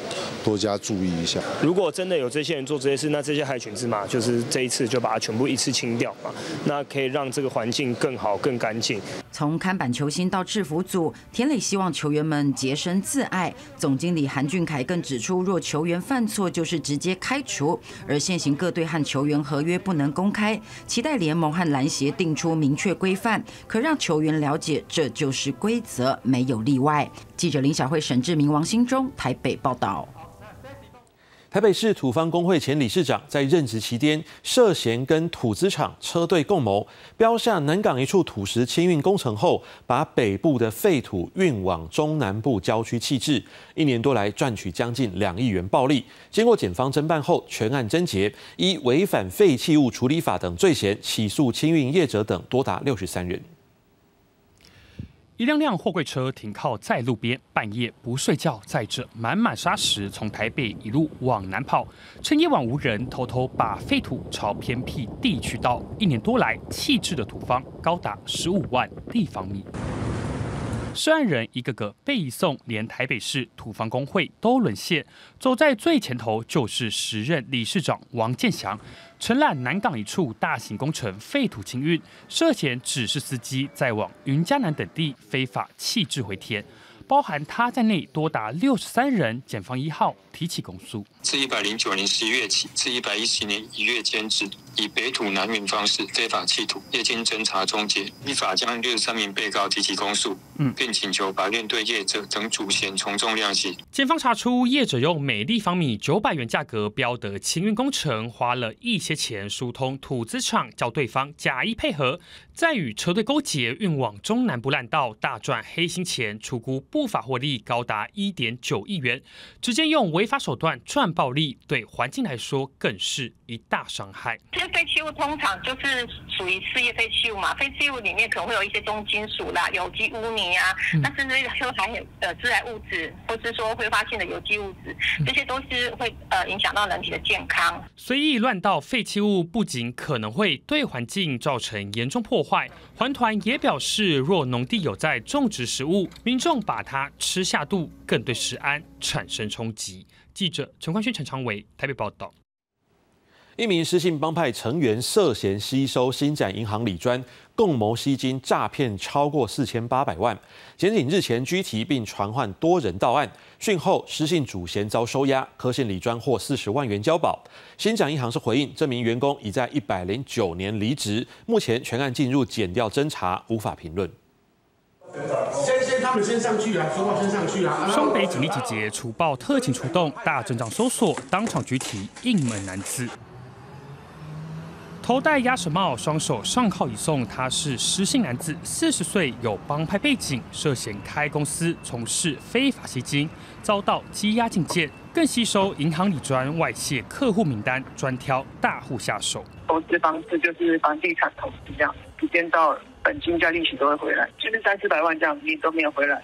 多加注意一下。
如果真的有这些人做这些事，那这些害群之马就是这一次就把它全部一次清掉嘛，那可以让这个环境更好、更干净。
从看板球星到制服组，田磊希望球员们洁身自爱。总经理韩俊凯更指出，若球员犯错，就是直接开除。而现行各队和球员合约不能公开，期待联盟和篮协定出明确规范，可让球员了解这就是规则，没有例外。记者林小慧、沈志明、王新忠台北报道。
台北市土方工会前理事长在任职期间涉嫌跟土资厂车队共谋，标下南港一处土石清运工程后，把北部的废土运往中南部郊区弃置，一年多来赚取将近两亿元暴利。经过检方侦办后，全案侦结，依违反废弃物处理法等罪嫌，起诉清运业者等多达六十三人。
一辆辆货柜车停靠在路边，半夜不睡觉，载着满满沙石从台北一路往南跑，趁夜晚无人，偷偷把废土朝偏僻地区倒。一年多来弃置的土方高达十五万立方米。涉案人一个个被移送，连台北市土方工会都沦陷。走在最前头就是时任理事长王建祥。承揽南港一处大型工程废土清运，涉嫌指示司机在往云嘉南等地非法弃置回填。包含他在内多达六十三人，检方一号提起公诉。
自一百零九年十一月起，至一百一十年一月间止，以北土南运方式非法弃土，业经侦查终结，依法将六十三名被告提起公诉，嗯并请求法院对业者等主嫌从重量刑。
检方查出业者用每立方米九百元价格标的清运工程，花了一些钱疏通土资厂，叫对方假意配合，再与车队勾结运往中南部烂道，大赚黑心钱，出估。不法获利高达一点九亿元，直接用违法手段赚暴利，对环境来说更是一大伤害。
这些废弃物通常就是属于事业废弃物嘛，废弃物里面可能会有一些重金属啦、有机污泥啊，那甚至说含有呃致癌物质，或是说挥发性的有机物质，这些都是会呃影响到人体的健康。
随意乱倒废弃物，不仅可能会对环境造成严重破坏，环团也表示，若农地有在种植食物，民众把他吃下肚，更对食安产生冲击。记者陈冠勋、陈昌伟台北报道。
一名失信帮派成员涉嫌吸收新展银行理专，共谋吸金诈骗超过四千八百万。检警日前拘提并传唤多人到案，讯后失信主嫌遭收押，科信理专获四十万元交保。新展银行是回应，这名员工已在一百零九年离职，目前全案进入检调侦查，无法评论。
先先他们先上去啊，说话先上去啊。
双北警力集结，除暴特警出动，大阵仗搜索，当场拘提，应门男子。头戴鸭舌帽，双手上铐移送。他是失信男子，四十岁，有帮派背景，涉嫌开公司从事非法吸金，遭到羁押禁见，更吸收银行里专外泄客户名单，专挑大户下手。
投资方式就是房地产投资这样，时间到本金加利息都会回来，甚至三四百万这样，你都没有回来。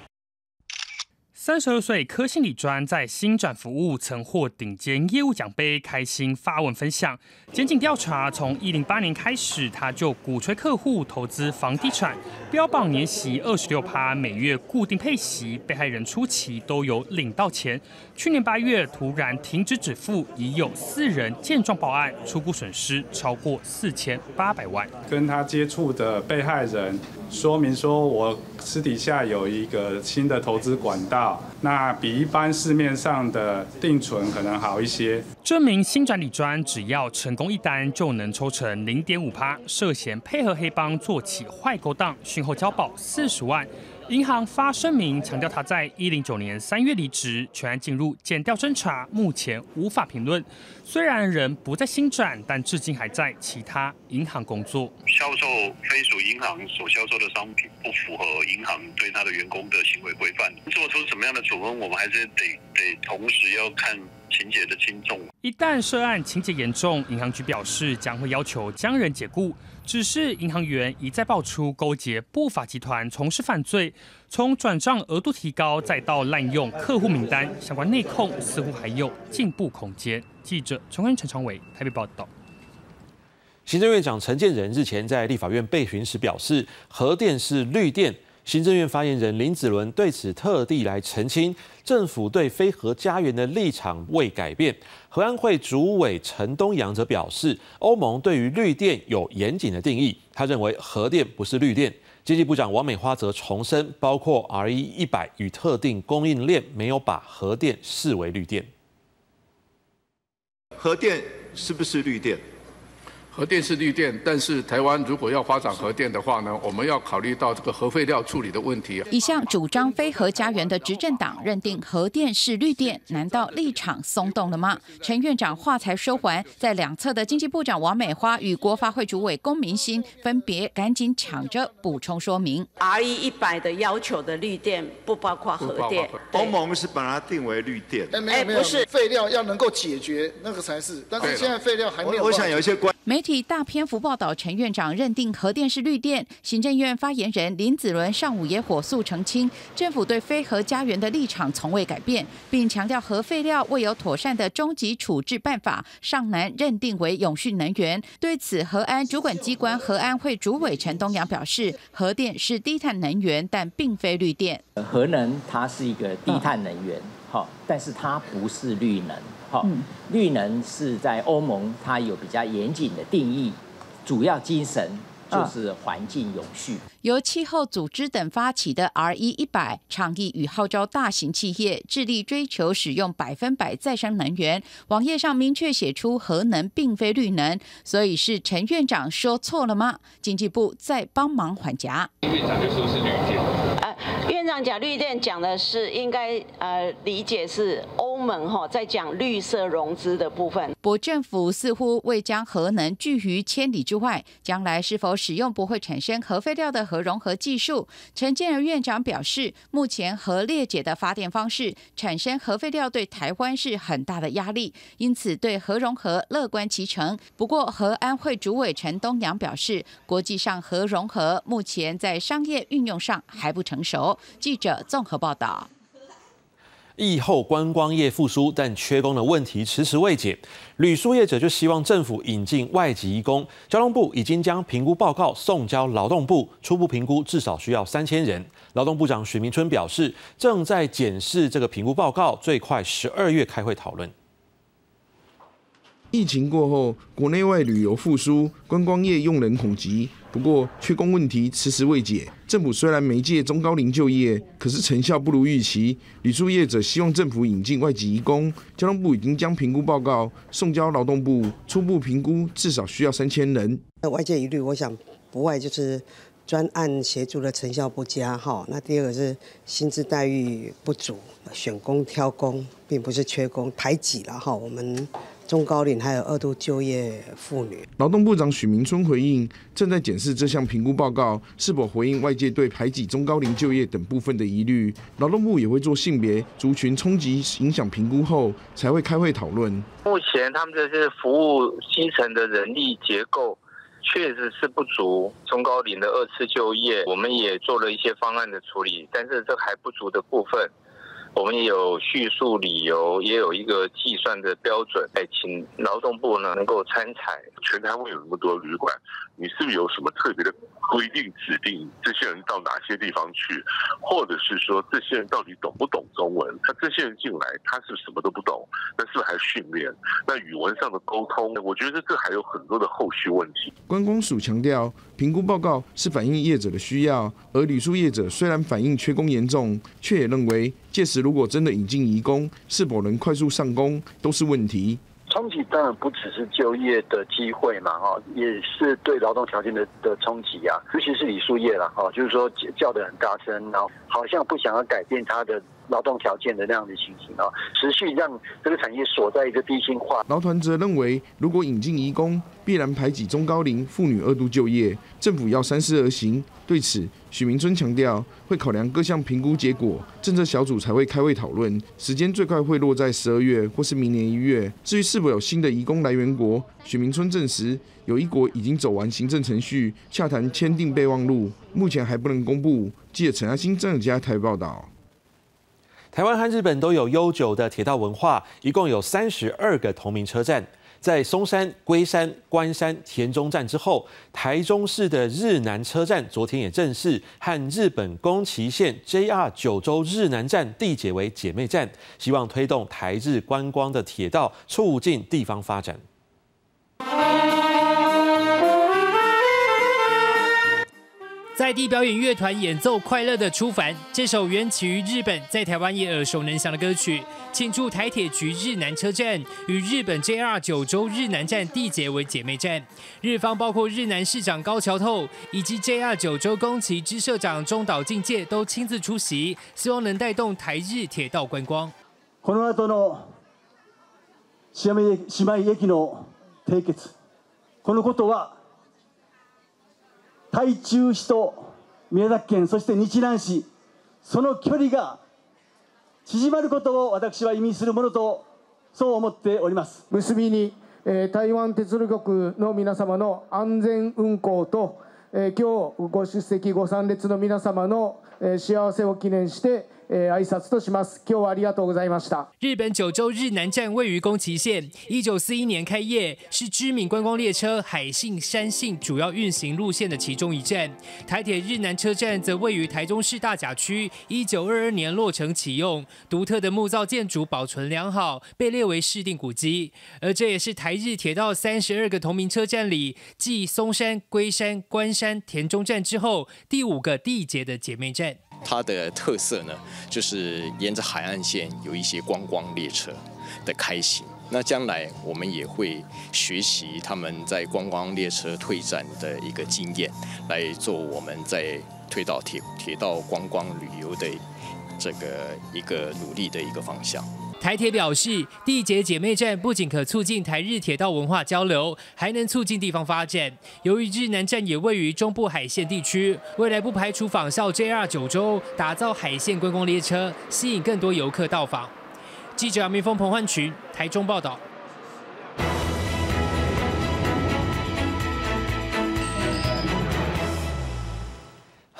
三十二岁科信理专在新转服务曾获顶尖业务奖杯，开心发文分享。检警调查，从一零八年开始，他就鼓吹客户投资房地产，标榜年息二十六趴，每月固定配息，被害人初期都有领到钱。去年八月突然停止止付，已有四人见状报案，初步损失超过四千八百万。
跟他接触的被害人说明说，我私底下有一个新的投资管道。那比一般市面上的定存可能好一些。
这名新转理专只要成功一单就能抽成零点五趴，涉嫌配合黑帮做起坏勾当，讯后交保四十万。银行发声明强调，他在一零九年三月离职，全案进入检调侦查，目前无法评论。虽然人不在新展，但至今还在其他银行工作。
销售非属银行所销售的商品，不符合银行对他的员工的行为规范，做出什么样的处分，我们还是得得同时要看情节的轻重。
一旦涉案情节严重，银行局表示将会要求将人解雇。只是银行员一再爆出勾结不法集团从事犯罪，从转账额度提高，再到滥用客户名单，相关内控似乎还有进步空间。记者陈坤、陈昌伟台北报道。
行政院长陈建仁日前在立法院被询时表示，核电是绿电。行政院发言人林子伦对此特地来澄清，政府对非核家园的立场未改变。核安会主委陈东阳则表示，欧盟对于绿电有严谨的定义，他认为核电不是绿电。经济部长王美花则重申，包括 R E 一百与特定供应链没有把核电视为绿电。
核电是不是绿电？
核电是绿电，但是台湾如果要发展核电的话呢，我们要考虑到这个核废料处理的问题。
一向主张非核家园的执政党认定核电是绿电，难道立场松动了吗？陈院长话才说完，在两侧的经济部长王美花与国发会主委龚明鑫分别赶紧抢着补充说明
：R E 一百的要求的绿电不包括核电。
欧盟是把它定为绿电。
哎，没有不是，废料要能够解决那个才是，但是现在废料还没有。
我想有一些关。
媒体大篇幅报道，陈院长认定核电是绿电。行政院发言人林子伦上午也火速澄清，政府对非核家园的立场从未改变，并强调核废料未有妥善的终极处置办法，尚难认定为永续能源。对此，核安主管机关核安会主委陈东阳表示，核电是低碳能源，但并非绿电。
核能它是一个低碳能源，好，但是它不是绿能。好，绿能是在欧盟，它有比较严谨的定义，主要精神就是环境永续。
由气候组织等发起的 R E 一百倡议与号召大型企业致力追求使用百分百再生能源。网页上明确写出核能并非绿能，所以是陈院长说错了吗？经济部在帮忙缓颊。
院长就说是绿电。
院长讲绿电讲的是应该呃理解是欧盟哈在讲绿色融资的部分。
博政府似乎未将核能拒于千里之外，将来是否使用不会产生核废料的核融合技术？陈建仁院长表示，目前核裂解的发电方式产生核废料对台湾是很大的压力，因此对核融合乐观其成。不过核安会主委陈东阳表示，国际上核融合目前在商业运用上还不成熟。记者综合报道。
疫后观光业复苏，但缺工的问题迟迟未解。旅宿业者就希望政府引进外籍移工。交通部已经将评估报告送交劳动部，初步评估至少需要三千人。劳动部长许明春表示，正在检视这个评估报告，最快十二月开会讨论。
疫情过后，国内外旅游复苏，观光业用人恐急。不过，缺工问题迟迟未解。政府虽然没借中高龄就业，可是成效不如预期。旅宿业者希望政府引进外籍移工。交通部已经将评估报告送交劳动部，初步评估至少需要三千人。
外界疑虑，我想不外就是专案协助的成效不佳。哈，那第二个是薪资待遇不足，选工挑工并不是缺工，排挤了哈我们。
中高龄还有二度就业妇女。
劳动部长许明春回应，正在检视这项评估报告是否回应外界对排挤中高龄就业等部分的疑虑。劳动部也会做性别、族群冲击影响评估后，才会开会讨论。
目前他们这些服务基层的人力结构确实是不足，中高龄的二次就业，我们也做了一些方案的处理，但是这还不足的部分。我们也有叙述理由，也有一个计算的标准，哎，请劳动部呢能够参采。
全台湾有那么多旅馆，你是不是有什么特别的规定指定这些人到哪些地方去，或者是说这些人到底懂不懂中文？他这些人进来，他是什么都不懂，那是不是还训练？那语文上的沟通，我觉得这还有很多的后续问题。
观光署强调，评估报告是反映业者的需要，而旅宿业者虽然反映缺工严重，却也认为届时如果真的引进移工，是否能快速上工都是问题。
冲击当然不只是就业的机会嘛，哈，也是对劳动条件的的冲击啊，尤其是礼数业啦，哈，就是说叫的很大声，然后好像不想要改变他的劳动条件的那样的情形啊，持续让这个产业锁在一个低薪化。
劳团则认为，如果引进移工，必然排挤中高龄妇女二度就业，政府要三思而行。对此，许明春强调，会考量各项评估结果，政策小组才会开会讨论，时间最快会落在十二月或是明年一月。至于是否有新的移工来源国，许明春证实，有一国已经走完行政程序，洽谈签订备忘录，目前还不能公布。记者陈阿新、张永佳台报道。
台湾和日本都有悠久的铁道文化，一共有三十二个同名车站。在松山、龟山、关山、田中站之后，台中市的日南车站昨天也正式和日本宫崎县 JR 九州日南站缔结为姐妹站，希望推动台日观光的铁道，促进地方发展。
在地表演乐团演奏《快乐的出凡》这首源起于日本，在台湾也耳熟能详的歌曲，庆祝台铁局日南车站与日本 JR 九州日南站缔结为姐妹站。日方包括日南市长高桥透以及 JR 九州宫崎支社長中岛敬介都亲自出席，希望能带动台日铁道观光。
この後の姉妹駅の締結、このことは。 台中市と宮崎県そして日南市その距離が縮まることを私は意味するものとそう思っております。
結びに、えー、台湾鉄路局の皆様の安全運行と、えー、今日ご出席ご参列の皆様の、えー、幸せを記念して呃，挨拶とします。今日はありがとうございました。
日本九州日南站位于宫崎县，一九四一年开业，是知名观光列车海信、山信主要运行路线的其中一站。台铁日南车站则位于台中市大甲区，一九二二年落成启用，独特的木造建筑保存良好，被列为市定古迹。而这也是台日铁道三十二个同名车站里，继松山、龟山、关山、田中站之后，第五个缔结的姐妹站。
它的特色呢，就是沿着海岸线有一些观光列车的开行。那将来我们也会学习他们在观光列车退站的一个经验，来做我们在推到铁铁道观光旅游的这个一个努力的一个方向。
台铁表示，缔结姐妹站不仅可促进台日铁道文化交流，还能促进地方发展。由于日南站也位于中部海线地区，未来不排除仿效 JR 九州，打造海线观光列车，吸引更多游客到访。记者明峰、彭焕群，台中报道。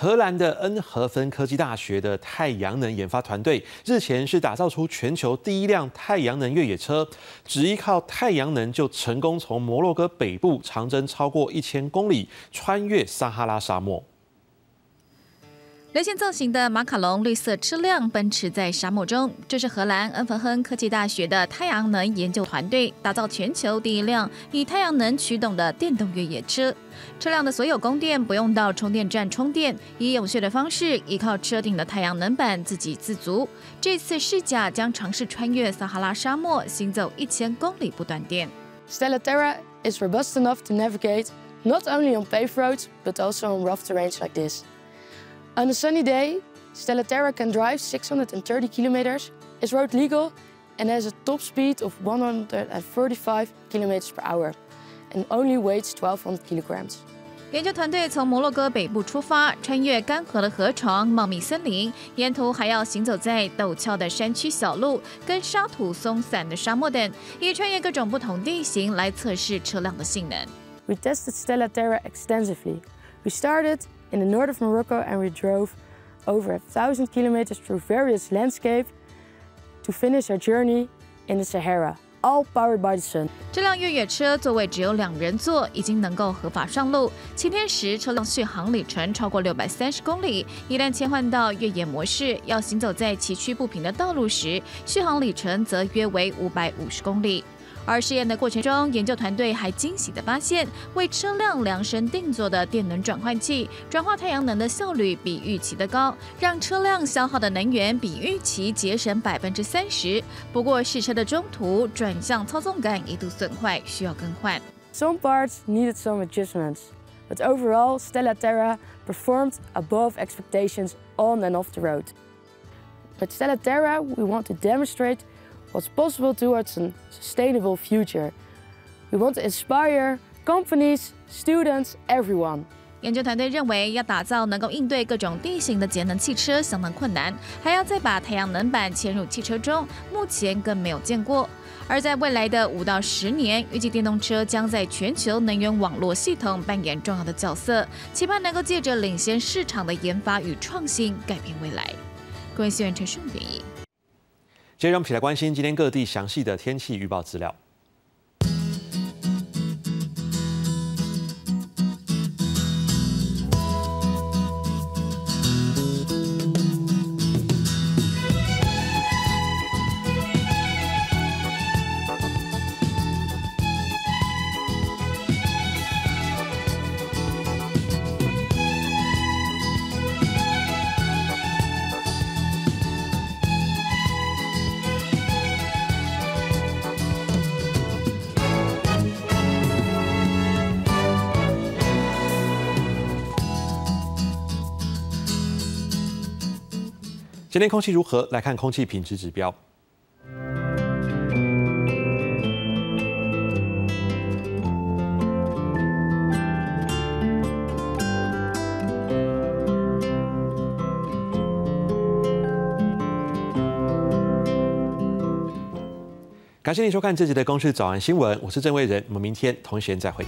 荷兰的恩和芬科技大学的太阳能研发团队日前是打造出全球第一辆太阳能越野车，只依靠太阳能就成功从摩洛哥北部长征超过一千公里，穿越撒哈拉沙漠。
流线造型的马卡龙绿色车辆奔驰在沙漠中，这是荷兰恩弗亨科技大学的太阳能研究团队打造全球第一辆以太阳能驱动的电动越野车。车辆的所有供电不用到充电站充电，以有序的方式依靠车顶的太阳能板自给自足。这次试驾将尝试穿越撒哈拉沙漠，行走一千公里不断电。
Stella Terra is robust enough to navigate not only on paved roads but also on rough terrains like this. On a sunny day, Stella Terra can drive 630 kilometers, is road legal, and has a top speed of 135 kilometers per hour and only weighs 1200 kilograms.
研究团队从摩洛哥北部出发，穿越干涸的河床、茂密森林，沿途还要行走在陡峭的山区小路跟沙土松散的沙漠等，以穿越各种不同地形来测试车辆的性能。
We tested Stella Terra extensively. We started in the north of Morocco and we drove over a thousand kilometers through various landscape to finish our journey in the Sahara. all powered by the sun。
这辆越野车座位只有两人座，已经能够合法上路。晴天时，车辆续航里程超过六百三十公里；一旦切换到越野模式，要行走在崎岖不平的道路时，续航里程则约为五百五十公里。而试验的过程中，研究团队还惊喜地发现，为车辆量身定做的电能转换器转化太阳能的效率比预期的高，让车辆消耗的能源比预期节省百分之三十。不过试车的中途，转向操纵杆一度损坏，需要更换。
Some parts needed some adjustments, but overall, Stella Terra performed above expectations on and off the road. With Stella Terra, we want to demonstrate what's possible towards a sustainable future. We want to inspire companies, students, everyone.
研究团队认为，要打造能够应对各种地形的节能汽车相当困难，还要再把太阳能板嵌入汽车中，目前更没有见过。而在未来的五到十年，预计电动车将在全球能源网络系统扮演重要的角色，期盼能够借着领先市场的研发与创新，改变未来。各位新闻陈顺编译。
接着，我们一起来关心今天各地详细的天气预报资料。天空气如何？来看空气品质指标。感谢您收看这集的《公司早安新闻》，我是郑卫仁，我们明天同一时间再会。